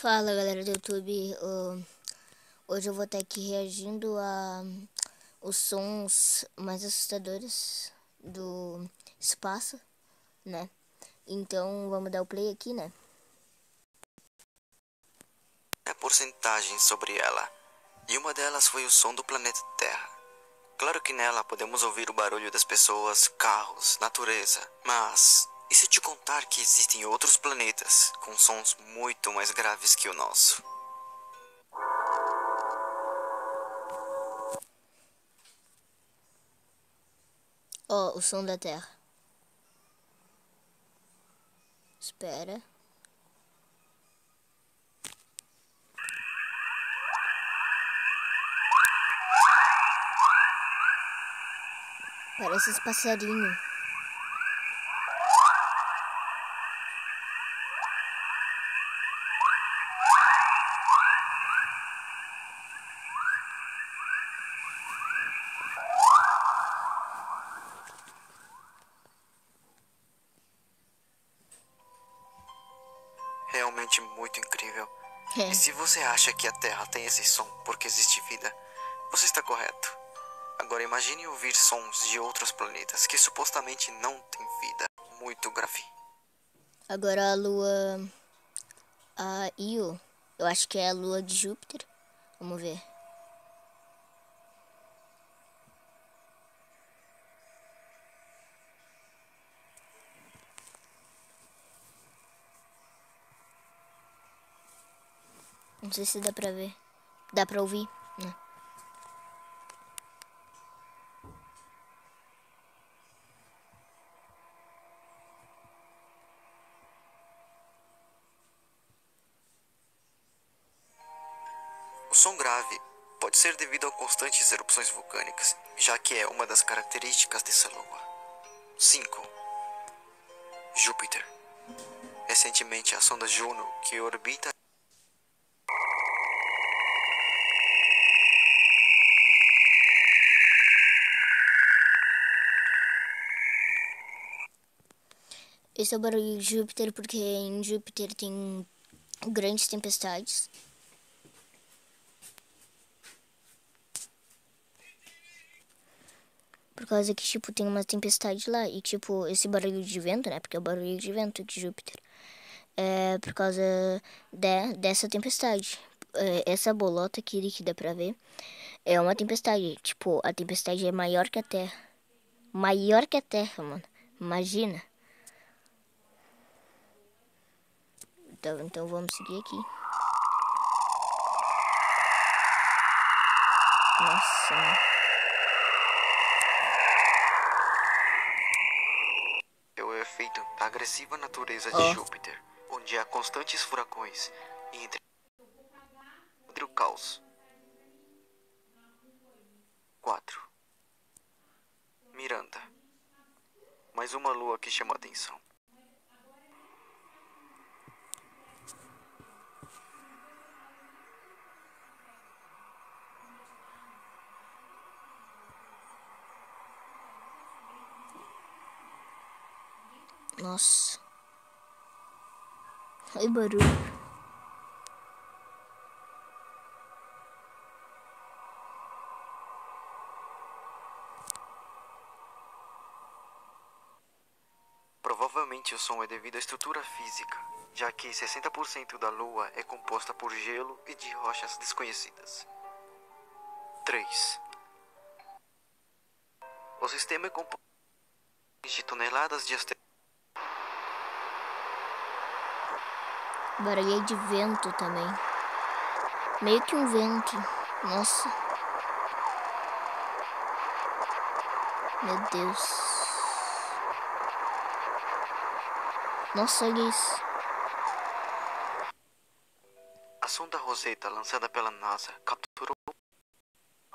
Fala galera do YouTube, uh, hoje eu vou estar aqui reagindo a os sons mais assustadores do espaço, né? Então vamos dar o play aqui, né? É porcentagem sobre ela, e uma delas foi o som do planeta Terra. Claro que nela podemos ouvir o barulho das pessoas, carros, natureza, mas e se te contar que existem outros planetas com sons muito mais graves que o nosso? Oh, o som da Terra. Espera. Parece esse passarinho. Muito incrível. É. E se você acha que a Terra tem esse som porque existe vida, você está correto. Agora imagine ouvir sons de outros planetas que supostamente não têm vida. Muito grave. Agora a lua. A Io. Eu acho que é a lua de Júpiter. Vamos ver. Não sei se dá pra ver. Dá pra ouvir? Não. O som grave pode ser devido a constantes erupções vulcânicas, já que é uma das características dessa lua. 5. Júpiter. Recentemente, a sonda Juno, que orbita Esse é o barulho de Júpiter porque em Júpiter tem grandes tempestades. Por causa que, tipo, tem uma tempestade lá. E, tipo, esse barulho de vento, né? Porque é o barulho de vento de Júpiter. É por causa de, dessa tempestade. É, essa bolota aqui que dá pra ver é uma tempestade. Tipo, a tempestade é maior que a Terra. Maior que a Terra, mano. Imagina. Então, então vamos seguir aqui. Nossa. É o efeito da agressiva natureza oh. de Júpiter, onde há constantes furacões entre, entre o caos. 4. Miranda. Mais uma lua que chama atenção. Nossa. O barulho. Provavelmente o som é devido à estrutura física, já que 60% da Lua é composta por gelo e de rochas desconhecidas. 3. O sistema é composto de toneladas de asteroides Barulhei de vento também. Meio que um vento. Nossa. Meu Deus. Nossa, olha isso. A sonda Rosetta, lançada pela NASA, capturou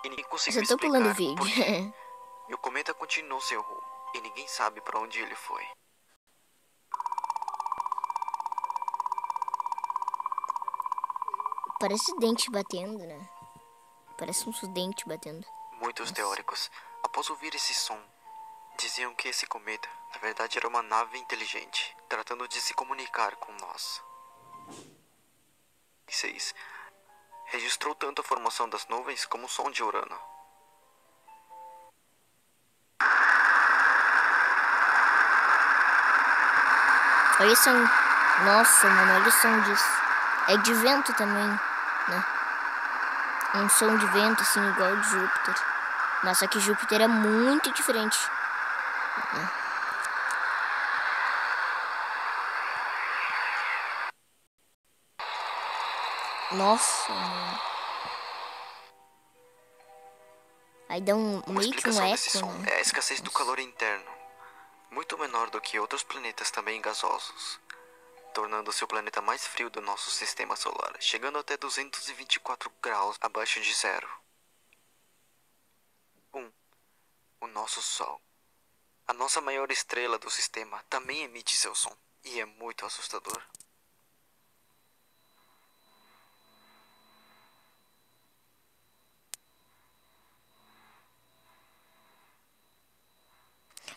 e ninguém conseguiu Eu tô pulando o vídeo. e o cometa continuou seu rumo e ninguém sabe para onde ele foi. Parece dente batendo, né? Parece uns dentes batendo. Muitos Nossa. teóricos, após ouvir esse som, diziam que esse cometa, na verdade, era uma nave inteligente, tratando de se comunicar com nós. 2006 registrou tanto a formação das nuvens como o som de Urano. Olha o som. Nossa, mano, olha o som disso. É de vento também, né? Um som de vento, assim, igual de Júpiter. Mas só que Júpiter é muito diferente. Né? Nossa, mano. Aí dá um Uma meio que um eco, som né? é a escassez do calor interno, muito menor do que outros planetas também gasosos, tornando -se o planeta mais frio do nosso sistema solar, chegando até 224 graus abaixo de zero. 1. Um, o nosso Sol. A nossa maior estrela do sistema também emite seu som, e é muito assustador.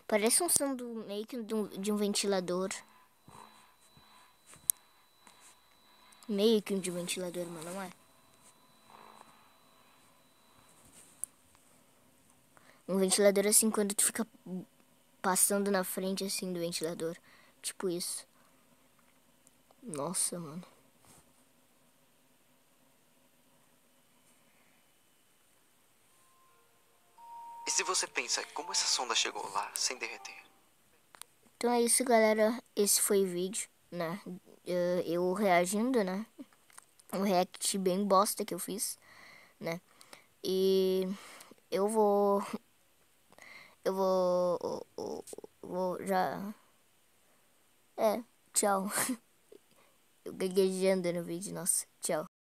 Parece um som do meio de um, de um ventilador. Meio que um de ventilador, mas não é. Um ventilador assim quando tu fica passando na frente assim do ventilador. Tipo isso. Nossa, mano. E se você pensa como essa sonda chegou lá sem derreter? Então é isso, galera. Esse foi o vídeo, né? Eu, eu reagindo, né? Um react bem bosta que eu fiz, né? E eu vou. Eu vou. Eu, vou já. É, tchau. Eu gaguejando no vídeo, nossa, tchau.